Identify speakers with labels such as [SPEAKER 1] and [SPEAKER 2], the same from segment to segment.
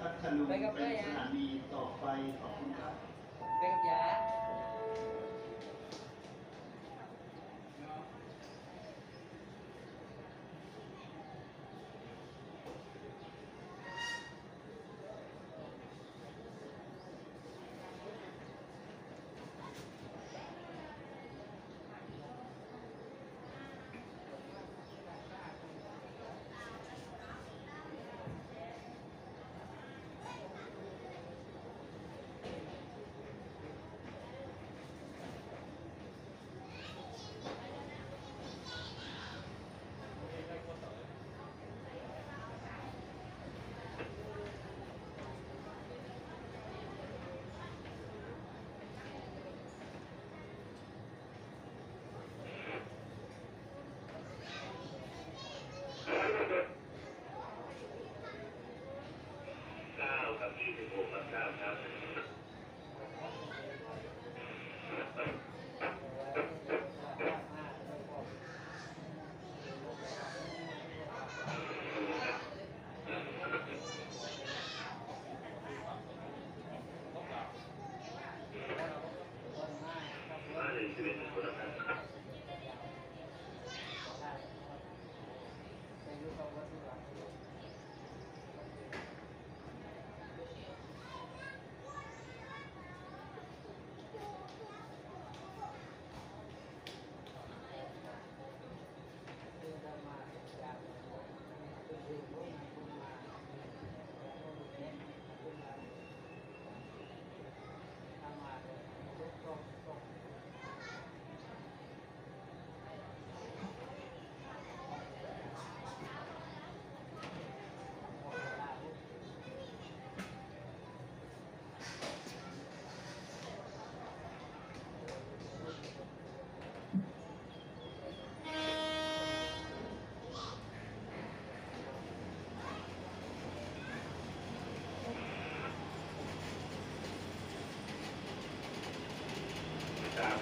[SPEAKER 1] พัท
[SPEAKER 2] นุ
[SPEAKER 1] ง
[SPEAKER 2] เป็
[SPEAKER 1] นสถานีต่อไปขอบคุณครับ เป็นยา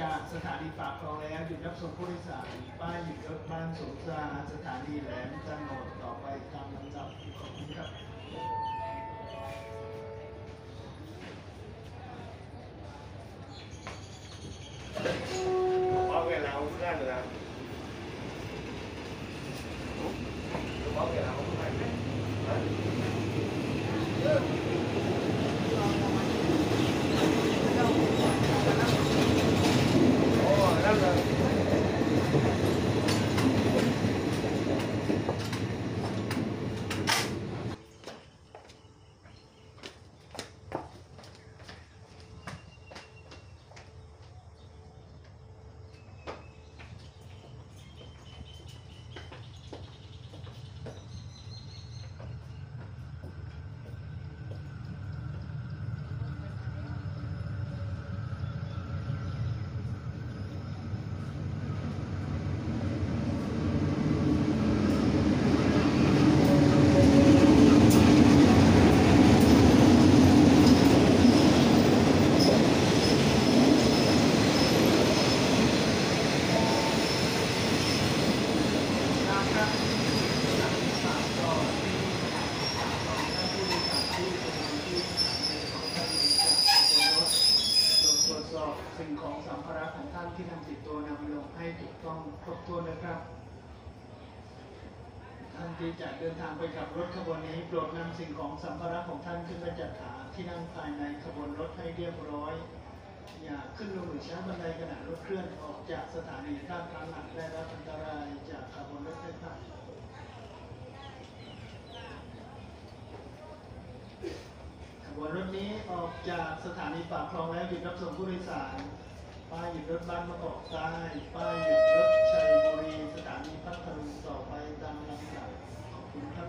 [SPEAKER 1] จากสถานีปากคลองแล้วหยุดรับส่งผู้โดยสารป้า
[SPEAKER 2] ยห
[SPEAKER 1] ยุดรถบ้านสงสาสถานีแหลมจันโหนดต่อไปตามลำดับขอบคุณครับ
[SPEAKER 2] เอาเวลาทุกท่านเลยนะเอาเวลาทุกท่านเลยโอ้นั่นเลย
[SPEAKER 1] นะครับสถานีปากคลองที่ปากคลองท่านผู้โดยสารที่จะลงที่สถานีของท่านจากขบวนรถตรวจสอบสิ่งของสัมภาระของท่านที่นำติดตัวนำลงให้ถูกต้องครบถ้วนนะครับ ท่านที่จะเดินทางไปกับรถขบวนนี้โปรดนำ สิ่งของสัมภาระของท่านขึ้นไปจัดหาที่นั่งภายในขบวนรถให้เรียบร้อย อย่าขึ้นลงหรือใช้บันไดขณะรถเคลื่อนออกจากสถานีถ้าครั้งหลังได้รับอันตรายจากขบวนรถไฟฟ้าขบวนรถนี้ออกจากสถานีปากคลองแล้วหยุดรับส่งผู้โดยสาร ป้ายหยุดรถบ้านมะกอกใต้ป้ายหยุดรถชัยบุรี สถานีพัทลุงต่อไปตามลำดับขอบคุณครับ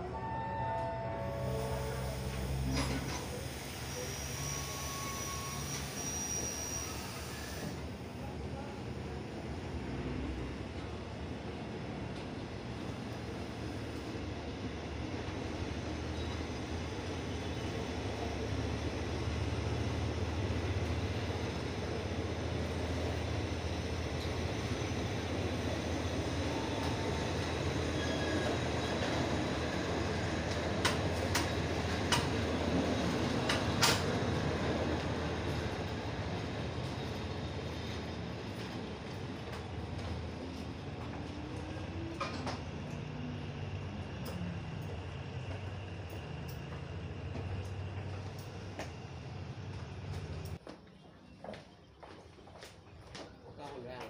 [SPEAKER 3] ก็คนแรก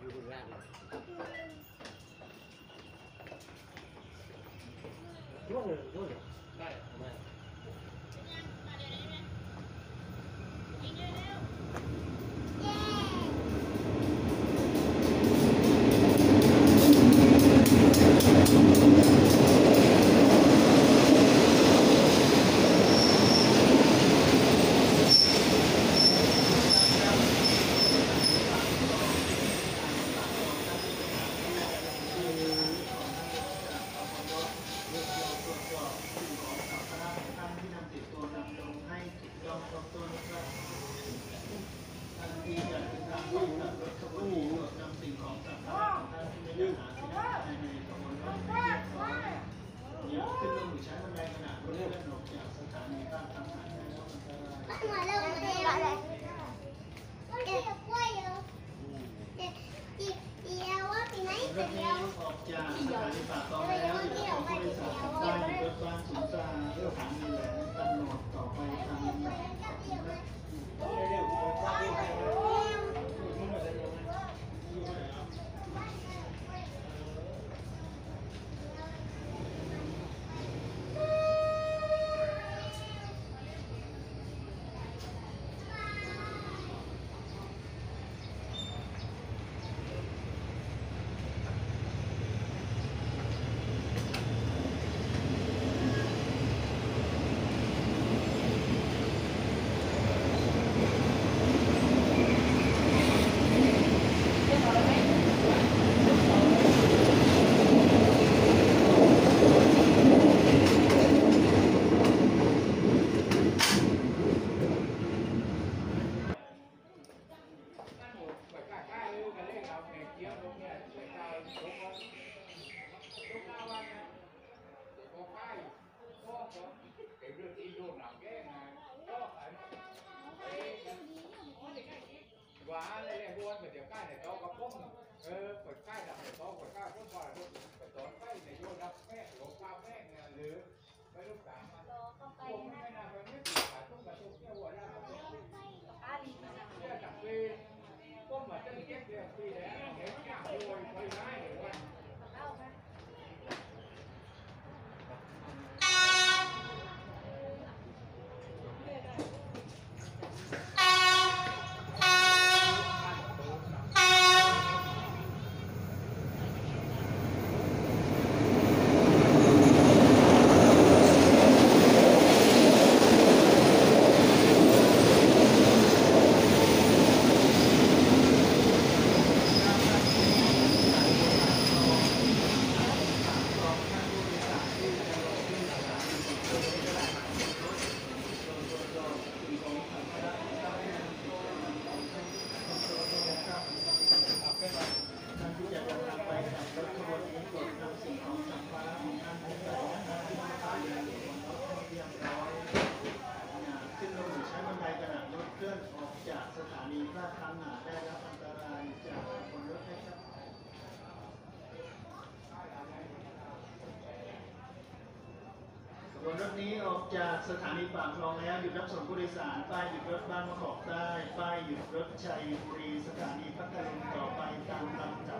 [SPEAKER 3] อยู่คนแรกเลย ร่วงเลย 怎么算
[SPEAKER 1] 啊没 นี้ออ
[SPEAKER 4] กจาก
[SPEAKER 1] สถานีปากคลองแล้วหยุดรับส่งผู้โดยสารป้ายหยุดรถบ้านมะกอกใต้ป้ายหยุดรถชัยบุรีสถานีพัทลุงต่อไปตามลำดับ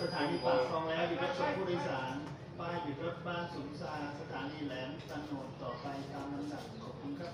[SPEAKER 1] สถานีปากคลองแล้วหยุดรับส่งผู้โดยสารป้ายหยุดรถบ้านสุนทราสถานีแหลมตันโหนต่อไปตามลำดับขอบคุณครับ